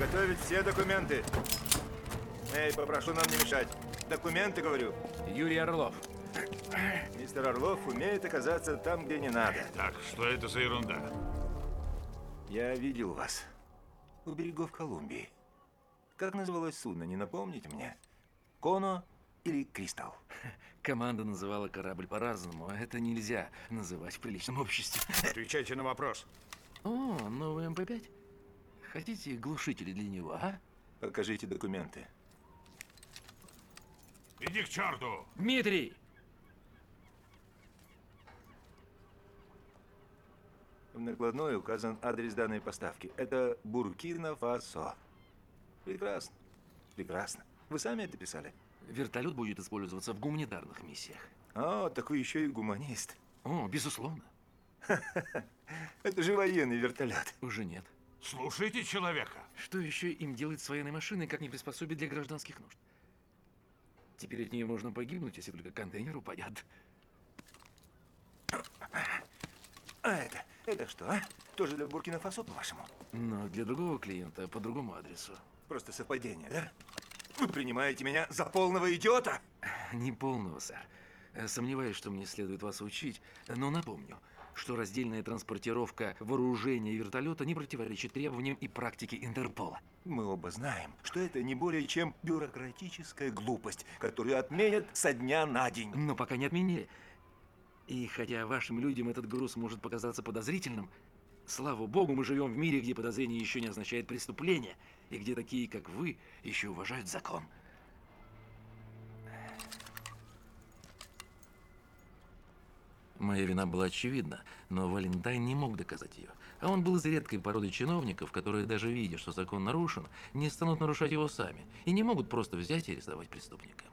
Подготовить все документы. Эй, попрошу нам не мешать. Документы, говорю. Юрий Орлов. Мистер Орлов умеет оказаться там, где не надо. Так, что это за ерунда? Я видел вас у берегов Колумбии. Как называлось судно, не напомните мне? Коно или Кристалл? Команда называла корабль по-разному, а это нельзя называть в приличном обществе. Отвечайте на вопрос. О, новый МП-5? Хотите глушители для него, а? Покажите документы. Иди к черту! Дмитрий! В накладной указан адрес данной поставки. Это Буркина-Фасо. Прекрасно. Прекрасно. Вы сами это писали? Вертолет будет использоваться в гуманитарных миссиях. О, так вы еще и гуманист. О, безусловно. Это же военный вертолет. Уже нет. Слушайте человека. Что еще им делать с военной машиной, как не приспособить для гражданских нужд? Теперь от нее можно погибнуть, если только контейнер упадет. А это? Это что, а? Тоже для Буркина-Фасо, по-вашему? Но для другого клиента по другому адресу. Просто совпадение, да? Вы принимаете меня за полного идиота? Не полного, сэр. Сомневаюсь, что мне следует вас учить, но напомню, что раздельная транспортировка вооружения вертолета не противоречит требованиям и практике Интерпола. Мы оба знаем, что это не более чем бюрократическая глупость, которую отменят со дня на день. Но пока не отменили. И хотя вашим людям этот груз может показаться подозрительным, слава богу, мы живем в мире, где подозрение еще не означает преступление, и где такие, как вы, еще уважают закон. Моя вина была очевидна, но Валентайн не мог доказать ее. А он был из редкой породы чиновников, которые даже видя, что закон нарушен, не станут нарушать его сами и не могут просто взять и арестовать преступника.